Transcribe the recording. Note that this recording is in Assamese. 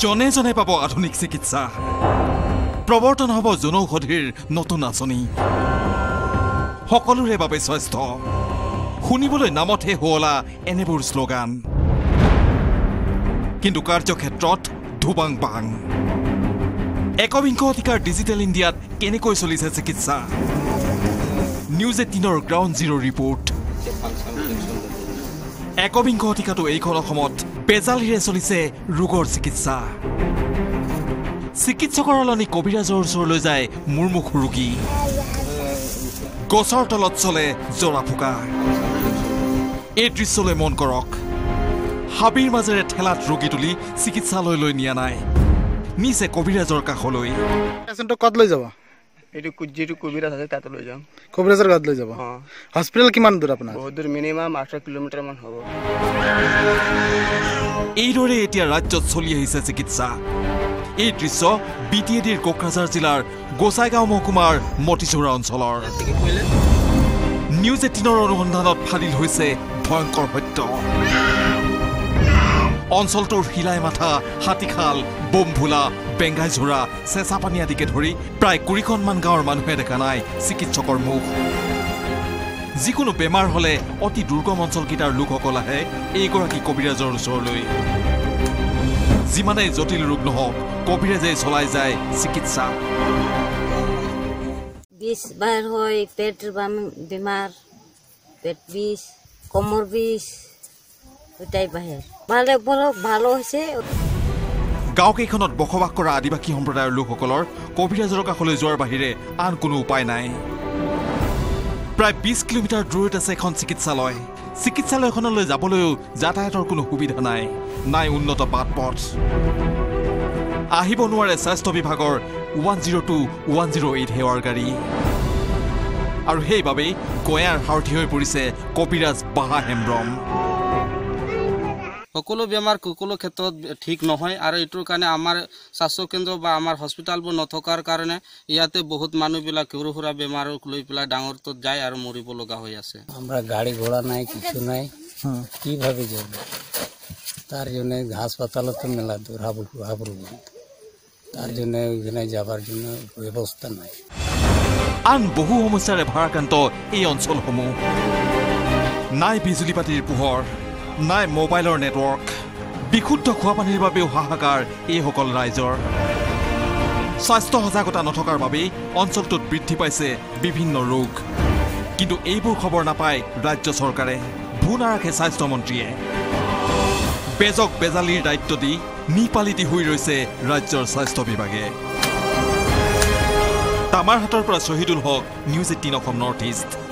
জনে জনে পাব আধুনিক চিকিৎসা। প্ৰৱৰ্তন হ'ব জনৌষধিৰ নতুন আঁচনি। সকলোৰে বাবে স্বাস্থ্য। শুনিবলৈ নামতহে শুৱলা এনেবোৰ শ্লোগান। কিন্তু কাৰ্যক্ষেত্ৰত ধুবাং বাং। একবিংশ শতিকাৰ ডিজিটেল ইণ্ডিয়াত কেনেকৈ চলিছে চিকিৎসা? নিউজ এইটিনৰ গ্ৰাউণ্ড জিৰ' ৰিপৰ্ট। একবিংশ শতিকাটো এইখন অসমত বেজালিৰে চলিছে ৰোগৰ চিকিৎসা। চিকিৎসকৰ সলনি কবিৰাজৰ ওচৰলৈ যায় মূৰমুখ ৰোগী। গছৰ তলত চলে জৰা ফুকা। এই দৃশ্যলৈ মন কৰক। হাবিৰ মাজেৰে ঠেলাত ৰোগী তুলি চিকিৎসালয়লৈ নিয়া নাই। নিছে কবিৰাজৰ কাষলৈ। পেচেণ্টক ক'ত লৈ যাব? এইটো যিটো কবিৰাজ আছে তাতে লৈ যাম। কবিৰাজৰ গাত লৈ যাব? অঁ। হস্পিটেল কিমান দূৰ আপোনাৰ? বহুত দূৰ মিনিমাম আঠশ কিলোমিটাৰমান হ'ব। এইদৰে এতিয়া ৰাজ্যত চলি আহিছে চিকিৎসা। এই দৃশ্য বি টি এ ডিৰ কোকৰাঝাৰ জিলাৰ গোচাইগাঁও মহকুমাৰ মতিচৌৰা অঞ্চলৰ। নিউজ এইটিনৰ অনুসন্ধানত ফাদিল হৈছে ভয়ংকৰ সত্য। অঞ্চলটোৰ শিলাই মাথা হাতীখাল বোমভোলা বেংগাইঝোৰা চেঁচাপানী আদিকে ধৰি প্ৰায় কুৰিখনমান গাঁৱৰ মানুহে দেখা নাই চিকিৎসকৰ মুখ। যিকোনো বেমাৰ হ'লে অতি দুৰ্গম অঞ্চলকেইটাৰ লোকসকল আহে এইগৰাকী কবিৰাজৰ ওচৰলৈ। যিমানেই জটিল ৰোগ নহওক কবিৰাজে চলাই যায় চিকিৎসা। বিষ বাহিৰ হয় পেটেৰ বাম- বেমাৰ পেট বিষ কোমৰ বিষ। ওইটাই বাহিৰ ভালো হয়েছে গাঁওকেইখনত বসবাস কৰা আদিবাসী সম্প্ৰদায়ৰ লোকসকলৰ কবিৰাজৰ কাষলৈ যোৱাৰ বাহিৰে আন কোনো উপায় নাই। প্ৰায় বিছ কিলোমিটাৰ দূৰৈত আছে এখন চিকিৎসালয়। চিকিৎসালয়খনলৈ যাবলৈও যাতায়াতৰ কোনো সুবিধা নাই। নাই উন্নত বাট পথ আহিব নোৱাৰে স্বাস্থ্য বিভাগৰ one zero' two one zero' eight সেৱাৰ গাড়ী। আৰু সেইবাবেই গয়াৰ সাৰথি হৈ পৰিছে কবিৰাজ বাহা হেমব্ৰম সকলো বেমাৰ সকলো ক্ষেত্ৰত ঠিক নহয় আৰু এইটোৰ কাৰণে আমাৰ স্বাস্থ্যকেন্দ্ৰ বা আমাৰ হস্পিটেলবোৰ নথকাৰ কাৰণে ইয়াতে বহুত মানুহবিলাক সৰু সুৰা বেমাৰক লৈ পেলাই ডাঙৰটোত যায় আৰু মৰিব লগা হৈ আছে। আমরা গাড়ি ঘোড়া নাই কিছু নাই। কিভাবে যাব? তার জন্য হাসপাতালে তো মেলা দূর হাবুড়ু হাবুড়ু তার জন্য ওইখানে যাবার জন্য ব্যবস্থা নাই। আন বহু সমস্যাৰে ভাৰাক্ৰান্ত এই অঞ্চলসমূহ। নাই বিজুলী পাতিৰ পোহৰ। নাই মোবাইলৰ নেটৱৰ্ক। বিশুদ্ধ খোৱাপানীৰ বাবেও হাহাকাৰ এইসকল ৰাইজৰ। স্বাস্থ্য সজাগতা নথকাৰ বাবেই অঞ্চলটোত বৃদ্ধি পাইছে বিভিন্ন ৰোগ। কিন্তু এইবোৰ খবৰ নাপায় ৰাজ্য চৰকাৰে ভূ নাৰাখে স্বাস্থ্যমন্ত্ৰীয়ে। বেজক বেজালিৰ দায়িত্ব দি নিপালিতি হৈ ৰৈছে ৰাজ্যৰ স্বাস্থ্য বিভাগে। তামাৰহাটৰ পৰা Shahidul Haque news eighteen Assam north east.